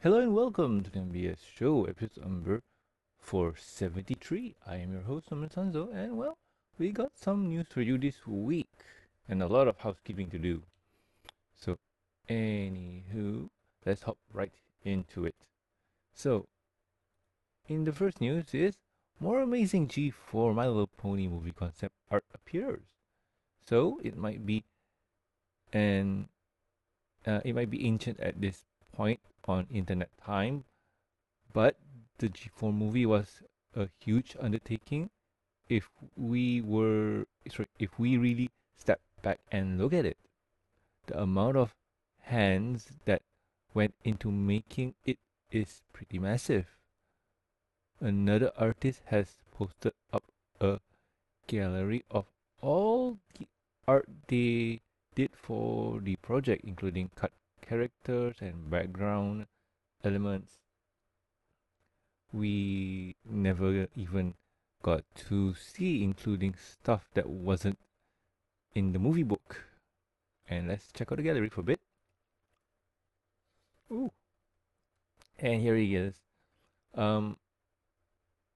Hello and welcome to the MBS show, episode number 473. I am your host, Norman Sanzo, and well, we got some news for you this week and a lot of housekeeping to do. So, anywho, let's hop right into it. So, in the first news is more amazing G4 My Little Pony movie concept art appears. So, it might be and uh, it might be ancient at this point on internet time, but the G4 movie was a huge undertaking if we were sorry, if we really step back and look at it. The amount of hands that went into making it is pretty massive. Another artist has posted up a gallery of all the art they did for the project, including cut characters and background elements. We never even got to see, including stuff that wasn't in the movie book. And let's check out the gallery for a bit. Ooh. And here he is. Um,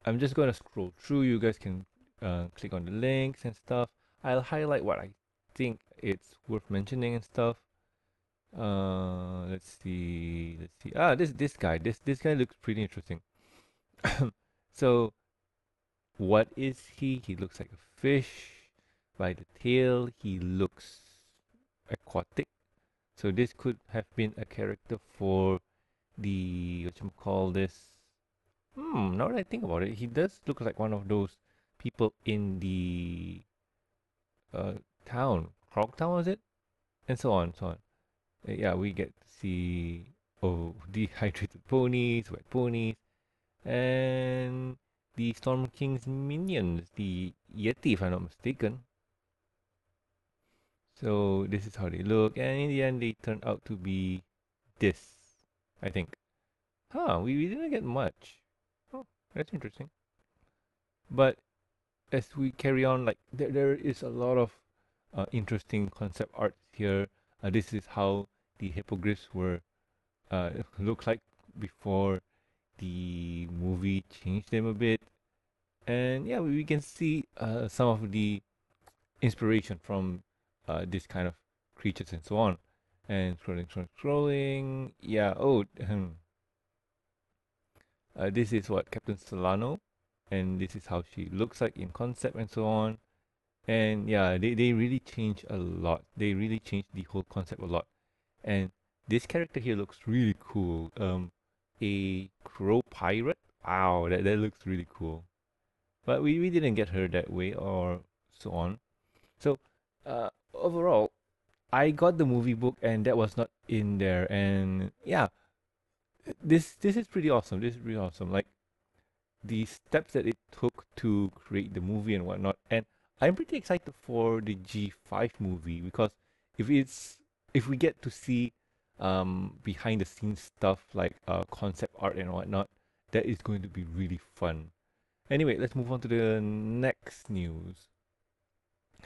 I'm just to scroll through. You guys can uh, click on the links and stuff. I'll highlight what I think it's worth mentioning and stuff. Uh, let's see. Let's see. Ah, this this guy. This this guy looks pretty interesting. so, what is he? He looks like a fish. By the tail, he looks aquatic. So this could have been a character for the what you call this. Hmm. Now that I think about it, he does look like one of those people in the uh, town. Town was it? And so on, and so on. Uh, yeah, we get to see oh dehydrated ponies, wet ponies, and the Storm King's minions, the Yeti, if I'm not mistaken. So this is how they look, and in the end, they turn out to be this, I think. Huh, we, we didn't get much. Oh, that's interesting. But as we carry on, like there, there is a lot of uh, interesting concept art here. Uh, this is how the hippogriffs were uh, look like before the movie changed them a bit. And yeah, we can see uh, some of the inspiration from uh, this kind of creatures and so on. And scrolling, scrolling, scrolling. Yeah, oh, uh, this is what Captain Celaeno, and this is how she looks like in concept and so on. And yeah, they, they really change a lot. They really change the whole concept a lot. And this character here looks really cool. Um, a crow pirate. Wow, that, that looks really cool. But we, we didn't get her that way or so on. So, uh, overall, I got the movie book and that was not in there. And yeah, this this is pretty awesome. This is pretty awesome. Like the steps that it took to create the movie and whatnot. And I'm pretty excited for the G5 movie because if it's if we get to see um, behind the scenes stuff like uh, concept art and whatnot, that is going to be really fun. Anyway, let's move on to the next news.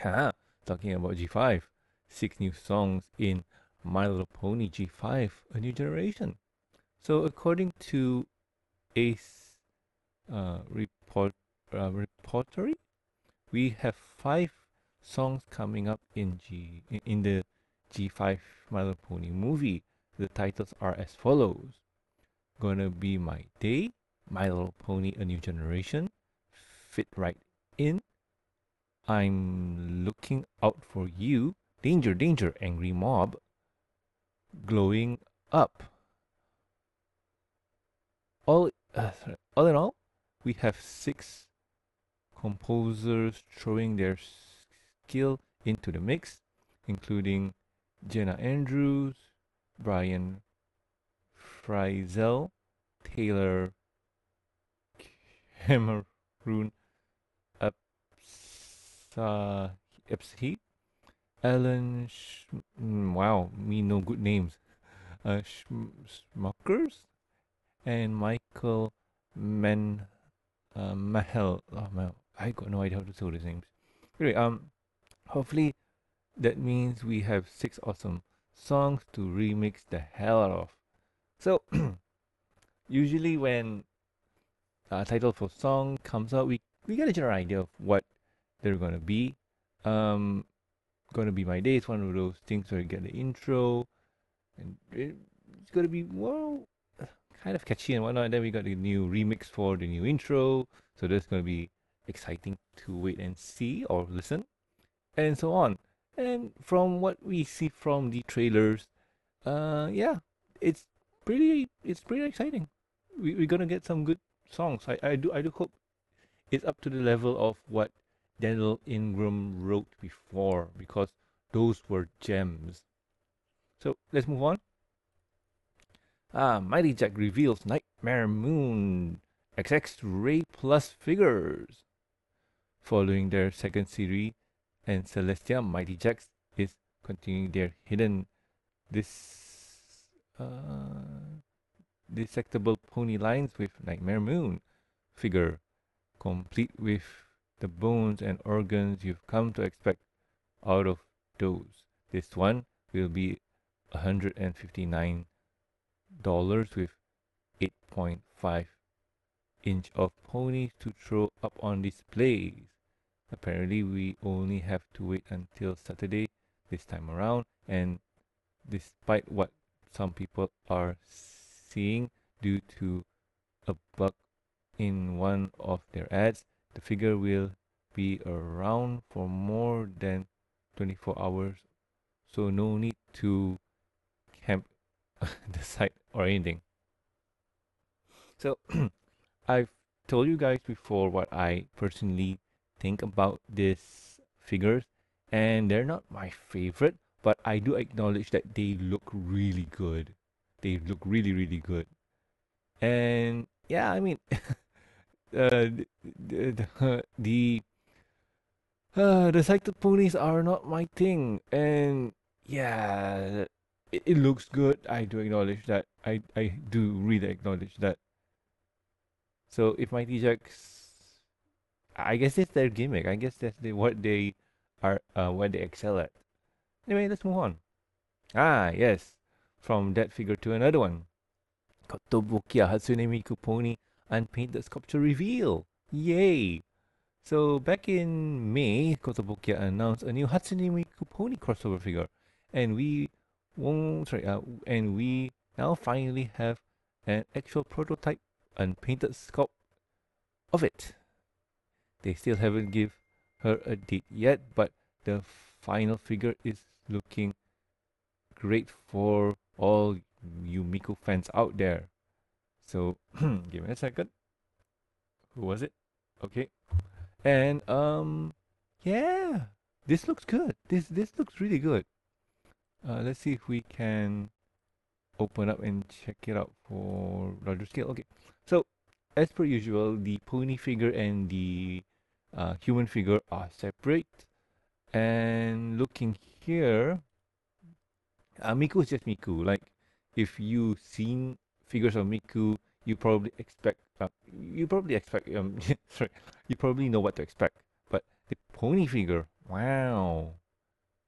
Ha! Talking about G5, six new songs in My Little Pony G5, A New Generation. So, according to Ace uh, report uh, reportory, we have five songs coming up in G in the G5 My Little Pony movie. The titles are as follows Gonna Be My Day, My Little Pony A New Generation, Fit Right In, I'm Looking Out For You, Danger, Danger, Angry Mob, Glowing Up. All, uh, all in all, we have six composers throwing their skill into the mix, including Jenna Andrews, Brian Frizel, Taylor Cameron Epsheet, Alan Sh- wow, me no good names, uh, and Michael Men uh, Mahel. Oh, I got no idea how to say these names. Anyway, um, hopefully that means we have six awesome songs to remix the hell out of. So, usually when a title for song comes out, we we get a general idea of what they're gonna be. Um, gonna be my day is one of those things where you get the intro, and it's gonna be well, kind of catchy and whatnot. And then we got the new remix for the new intro, so that's gonna be exciting to wait and see or listen, and so on. And from what we see from the trailers, uh, yeah, it's pretty it's pretty exciting. We we're gonna get some good songs. I, I do I do hope it's up to the level of what Daniel Ingram wrote before because those were gems. So let's move on. Ah, Mighty Jack reveals Nightmare Moon XX Ray Plus figures. Following their second series, and Celestia Mighty Jaxx is continuing their hidden this uh, dissectable pony lines with Nightmare Moon figure, complete with the bones and organs you've come to expect out of those. This one will be $159 with 8.5 inch of ponies to throw up on displays. Apparently, we only have to wait until Saturday this time around, and despite what some people are seeing due to a bug in one of their ads, the figure will be around for more than 24 hours, so no need to camp the site or anything. So, I've told you guys before what I personally think about these figures, and they're not my favorite, but I do acknowledge that they look really good. They look really, really good. And yeah, I mean, uh, the the, the uh, the cycled ponies are not my thing, and yeah, it, it looks good. I do acknowledge that. I I do really acknowledge that. So if Mighty Jaxx, I guess it's their gimmick. I guess that's the, what they are, uh, what they excel at. Anyway, let's move on. Ah, yes, from that figure to another one. Kotobukiya Hatsune Miku Pony Unpainted Sculpture Reveal. Yay! So back in May, Kotobukiya announced a new Hatsune Miku Pony crossover figure, and we won't sorry, uh, and we now finally have an actual prototype unpainted sculpt of it. They still haven't give her a date yet, but the final figure is looking great for all you Miku fans out there. So give me a second. Who was it? Okay. And um yeah, this looks good. This this looks really good. Uh, let's see if we can open up and check it out for larger scale. Okay, so as per usual, the pony figure and the uh, human figure are separate. And looking here, uh, Miku is just Miku. Like if you've seen figures of Miku, you probably expect uh, you probably expect um sorry you probably know what to expect. But the pony figure, wow,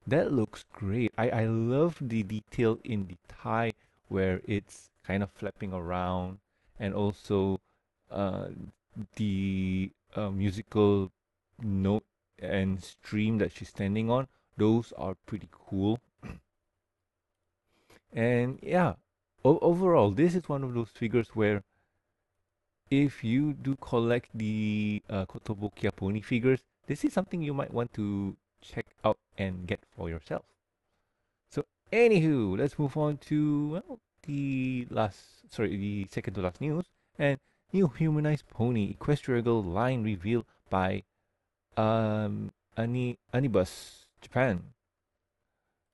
that looks great. I I love the detail in the tie where it's kind of flapping around and also uh, the uh, musical note and stream that she's standing on those are pretty cool. And yeah overall this is one of those figures where if you do collect the uh, Kotobukiya pony figures this is something you might want to check out and get for yourself. So anywho let's move on to well, the last sorry the second to last news. And new humanized pony equestrial line revealed by um Ani Amnibus Japan.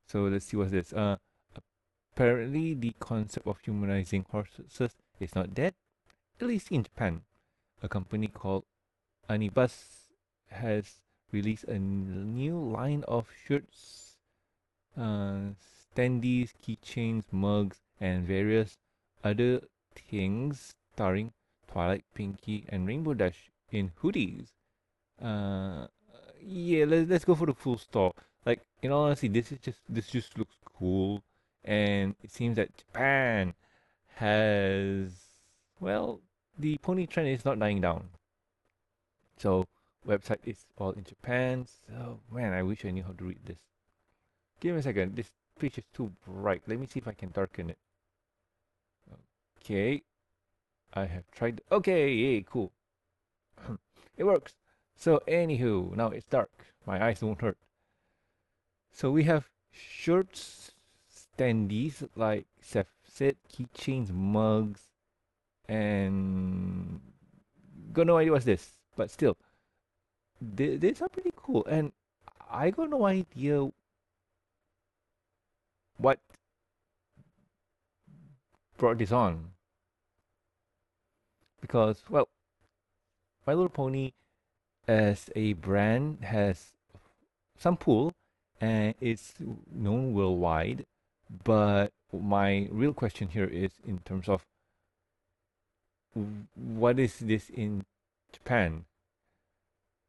So let's see what's this. Uh, apparently the concept of humanizing horses is not dead, at least in Japan. A company called Amnibus has released a new line of shirts, uh, standees, keychains, mugs, and various other things starring Twilight, Pinkie and Rainbow Dash in hoodies. Uh, yeah, let's let's go for the full store. Like in all honesty, this is just this just looks cool, and it seems that Japan has well, the pony trend is not dying down. So website is all in Japan. So man, I wish I knew how to read this. Give me a second. This page is too bright. Let me see if I can darken it. Okay. I have tried. Okay, yay, cool. it works. So anywho, now it's dark. My eyes won't hurt. So we have shirts, standees like Seth said, keychains, mugs, and got no idea what's this, but still, they, these are pretty cool. And I got no idea what brought this on because well my little pony as a brand has some pull and it's known worldwide but my real question here is in terms of what is this in japan?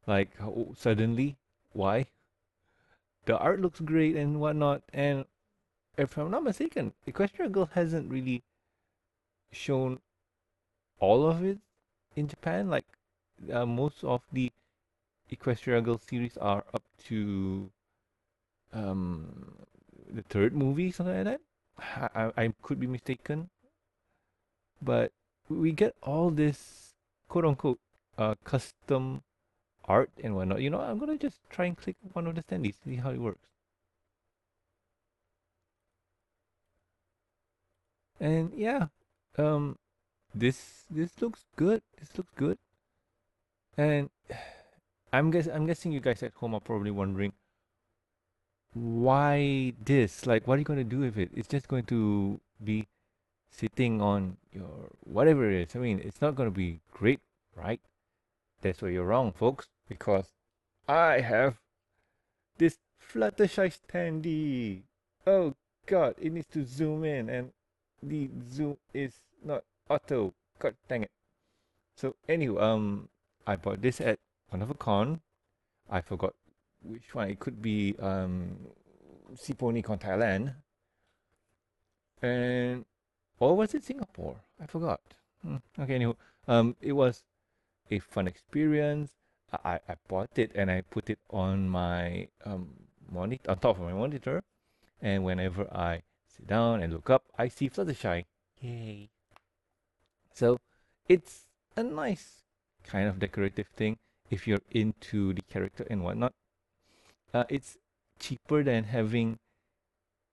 Like suddenly why? The art looks great and whatnot and if i'm not mistaken equestria girl hasn't really shown all of it in japan. Like uh, most of the equestria girl series are up to um the third movie something like that I, I, I could be mistaken but we get all this quote unquote uh, custom art and whatnot. You know, I'm gonna just try and click one of the standees, see how it works. And yeah, um, this this looks good. This looks good. And I'm guess I'm guessing you guys at home are probably wondering why this? Like, what are you gonna do with it? It's just going to be sitting on your whatever it is. I mean, it's not gonna be great, right? That's where you're wrong, folks because I have this Fluttershy standee. Oh god, it needs to zoom in and the zoom is not auto. God dang it. So anyway, um I bought this at one of a con. I forgot which one. It could be um Con Thailand. And or was it Singapore? I forgot. Hmm. Okay, anyway. Um it was a fun experience. I, I bought it and I put it on my um, monitor on top of my monitor and whenever I sit down and look up I see Fluttershy yay so it's a nice kind of decorative thing if you're into the character and whatnot uh, it's cheaper than having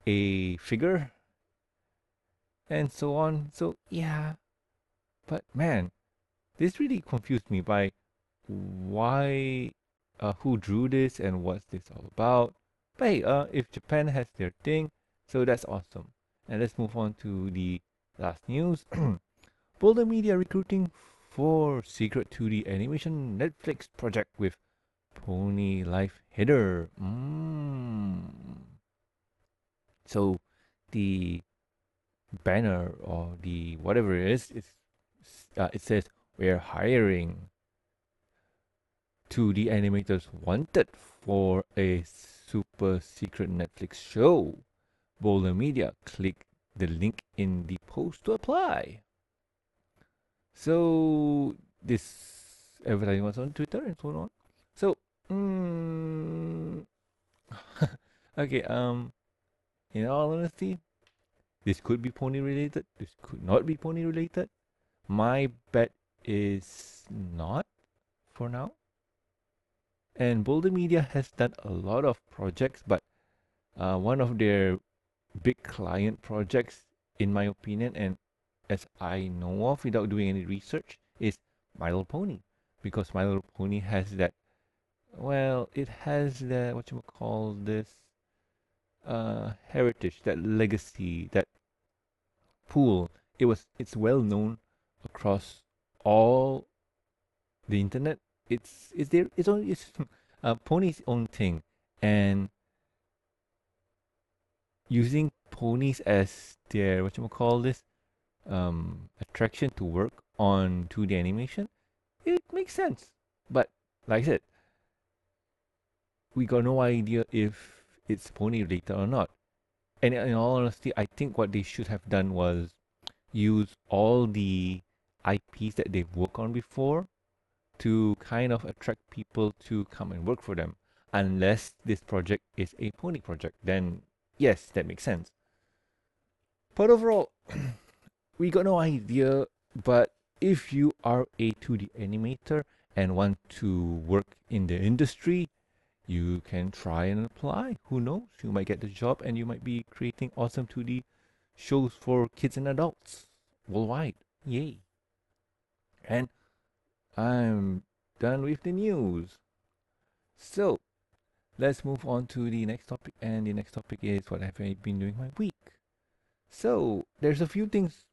a figure and so on so yeah but man this really confused me by why, uh, who drew this and what's this all about. But hey, uh, if Japan has their thing, so that's awesome. And let's move on to the last news. Boulder Media recruiting for Secret 2D animation Netflix project with Pony Life Header. Mm. So the banner or the whatever it is, it's, uh, it says we're hiring 2D animators wanted for a super secret Netflix show. Boulder Media, click the link in the post to apply. So this advertising was on Twitter and so on. So, mm, okay. Um, in all honesty, this could be pony related. This could not be pony related. My bet is not for now. And Boulder Media has done a lot of projects, but uh, one of their big client projects, in my opinion, and as I know of without doing any research, is My Little Pony. Because My Little Pony has that, well, it has that, what you call this, uh, heritage, that legacy, that pool. It was, it's well known across all the internet it's it's there it's only it's uh, pony's own thing and using ponies as their what you call this um attraction to work on 2D animation, it makes sense. But like I said, we got no idea if it's pony related or not. And in all honesty, I think what they should have done was use all the IPs that they've worked on before to kind of attract people to come and work for them. Unless this project is a pony project, then yes, that makes sense. But overall, we got no idea. But if you are a 2D animator and want to work in the industry, you can try and apply. Who knows? You might get the job and you might be creating awesome 2D shows for kids and adults worldwide. Yay. And I'm done with the news. So, let's move on to the next topic. And the next topic is what have I been doing my week? So, there's a few things.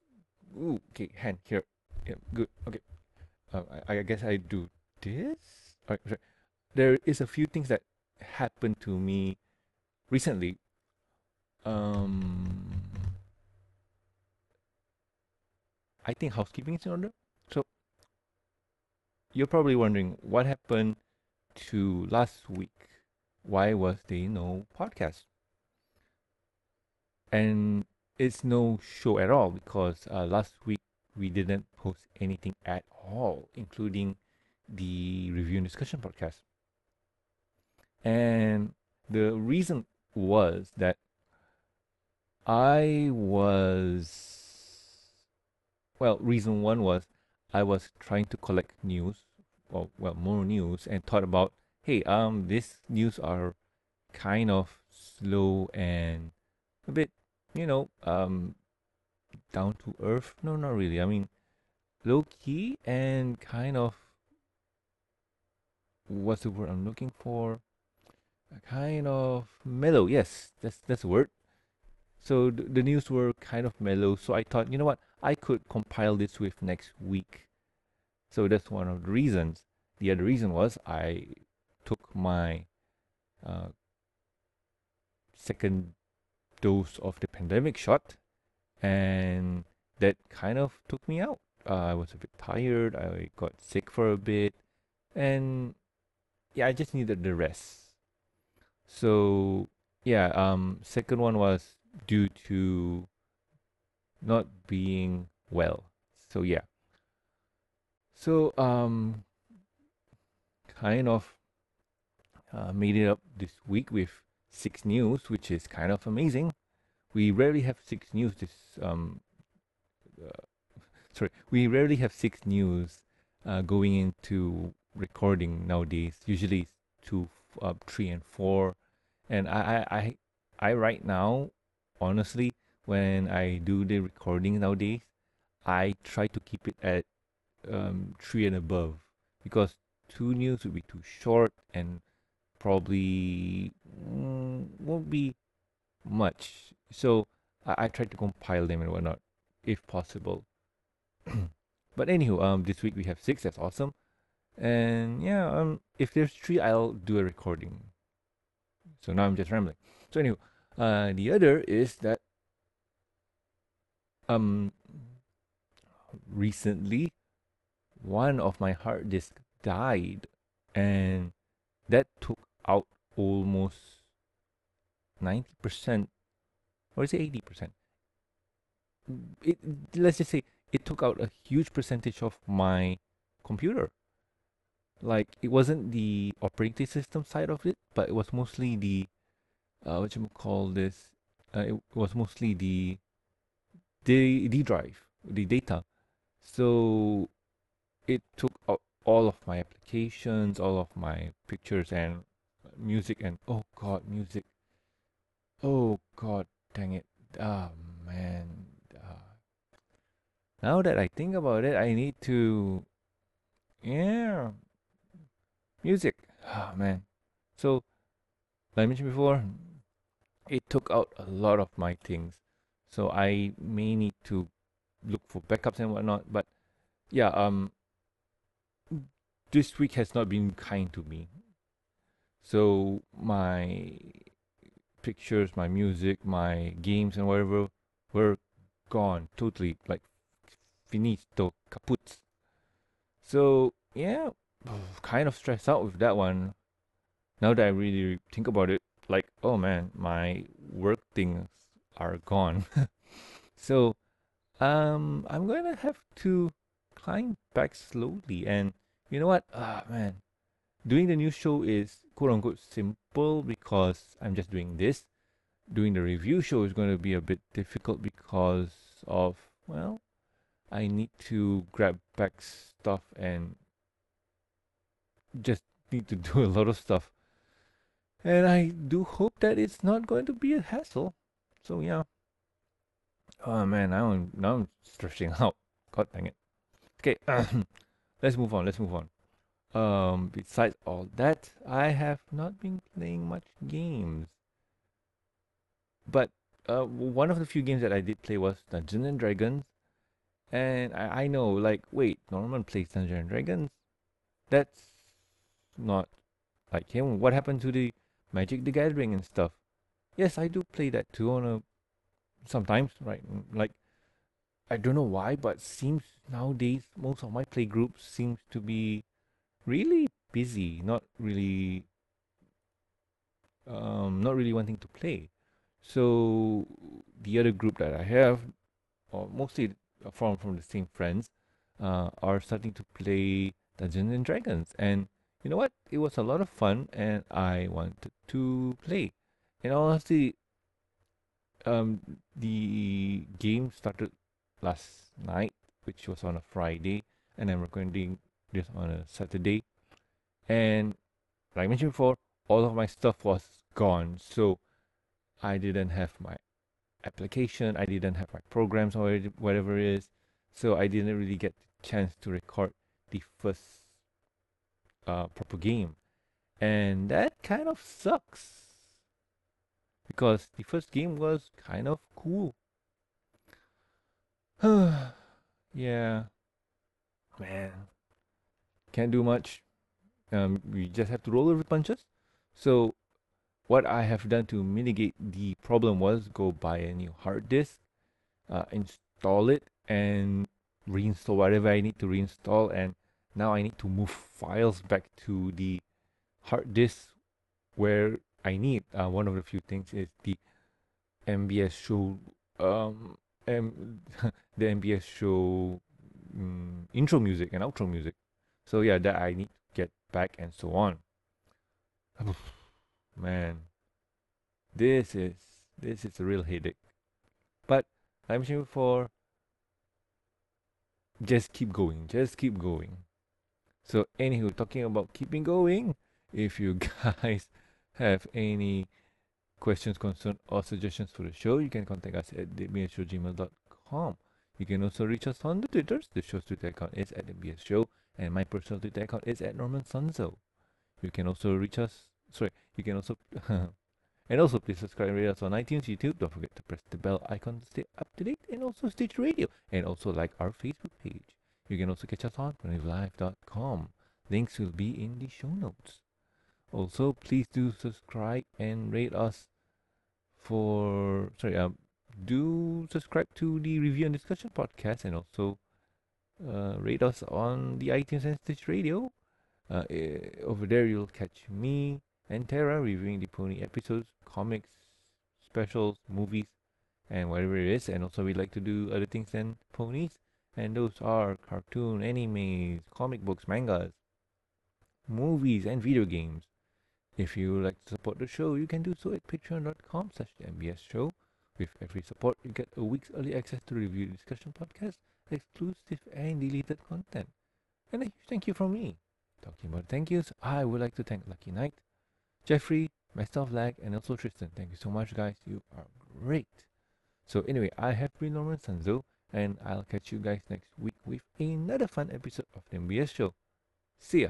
Ooh, okay, hand here. Yeah, good. Okay. Uh, I, I guess I do this. Right, right. There is a few things that happened to me recently. Um, I think housekeeping is in order. So you're probably wondering what happened to last week. Why was there no podcast? And it's no show at all because uh, last week we didn't post anything at all, including the review and discussion podcast. And the reason was that I was well, reason one was I was trying to collect news, or well, more news, and thought about, hey, um, these news are kind of slow and a bit, you know, um, down to earth. No, not really. I mean, low key and kind of what's the word I'm looking for? A Kind of mellow. Yes, that's that's the word. So the, the news were kind of mellow. So I thought, you know what? I could compile this with next week. So that's one of the reasons. The other reason was I took my uh, second dose of the pandemic shot, and that kind of took me out. Uh, I was a bit tired. I got sick for a bit, and yeah, I just needed the rest. So yeah, um, second one was due to not being well. So yeah. So um kind of uh, made it up this week with six news, which is kind of amazing. We rarely have six news this um uh, sorry, we rarely have six news uh, going into recording nowadays. Usually two, uh, three, and four. And I, I, I, I right now, honestly, when I do the recording nowadays, I try to keep it at um, three and above because two news would be too short and probably mm, won't be much. So I, I try to compile them and whatnot if possible. but anywho, um, this week we have six. That's awesome. And yeah, um, if there's three, I'll do a recording. So now I'm just rambling. So anyway, uh, the other is that um recently one of my hard disk died and that took out almost 90% or is it 80% it let's just say it took out a huge percentage of my computer like it wasn't the operating system side of it but it was mostly the uh, what you call this uh, it was mostly the the D drive, the data. So it took out all of my applications, all of my pictures and music, and oh god, music. Oh god, dang it. Ah, oh, man. Uh, now that I think about it, I need to. Yeah. Music. Oh, man. So, like I mentioned before, it took out a lot of my things. So I may need to look for backups and whatnot. But yeah, um, this week has not been kind to me. So my pictures, my music, my games, and whatever were gone totally, like finito, kaput. So yeah, kind of stressed out with that one. Now that I really think about it, like oh man, my work things are gone. so um, I'm gonna have to climb back slowly. And you know what? Ah, man, doing the news show is quote unquote simple because I'm just doing this. Doing the review show is going to be a bit difficult because of, well, I need to grab back stuff and just need to do a lot of stuff. And I do hope that it's not going to be a hassle. So yeah. Oh man, now I'm now I'm stressing out. God dang it. Okay, let's move on. Let's move on. Um, besides all that, I have not been playing much games. But uh, one of the few games that I did play was Dungeons and Dragons, and I, I know like wait, Norman plays Dungeons and Dragons. That's not like him. What happened to the Magic the Gathering and stuff? Yes, I do play that too on a sometimes, right? Like I don't know why, but seems nowadays most of my play groups seems to be really busy, not really um not really wanting to play. So the other group that I have, or mostly from from the same friends, uh, are starting to play Dungeons and Dragons, and you know what? It was a lot of fun, and I wanted to play. And honestly, um, the game started last night, which was on a Friday, and I'm recording this on a Saturday. And like I mentioned before, all of my stuff was gone, so I didn't have my application, I didn't have my programs or whatever it is, so I didn't really get the chance to record the first uh, proper game, and that kind of sucks. Because the first game was kind of cool. yeah, man, can't do much. Um, we just have to roll over punches. So, what I have done to mitigate the problem was go buy a new hard disk, uh, install it, and reinstall whatever I need to reinstall. And now I need to move files back to the hard disk where I need. Uh, one of the few things is the MBS show, um, M- the MBS show um, intro music and outro music. So yeah, that I need to get back and so on. Man, this is this is a real headache. But I mentioned before, just keep going, just keep going. So anywho, talking about keeping going, if you guys have any questions, concerns, or suggestions for the show, you can contact us at thebshowgmail.com. You can also reach us on the Twitters. The show's Twitter account is at the BS Show, and my personal Twitter account is at Norman Sanzo. You can also reach us. Sorry, you can also. and also, please subscribe and rate us on iTunes, YouTube. Don't forget to press the bell icon to stay up to date, and also Stitcher Radio, and also like our Facebook page. You can also catch us on PonyLive.com. Links will be in the show notes. Also, please do subscribe and rate us for sorry, um, do subscribe to the review and discussion podcast and also rate us on the iTunes and Stitch Radio. Uh, eh, over there, you'll catch me and Tara reviewing the pony episodes, comics, specials, movies, and whatever it is. And also, we like to do other things than ponies, and those are cartoon, animes, comic books, mangas, movies, and video games. If you would like to support the show, you can do so at patreon.com slash MBS show. With every support, you get a week's early access to review discussion podcast, exclusive and deleted content. And a huge thank you from me. Talking about thank yous, I would like to thank Lucky Knight, Jeffrey, myself Lag, and also Tristan. Thank you so much, guys. You are great. So anyway, I have been Norman Sanzo, and I'll catch you guys next week with another fun episode of the MBS show. See ya.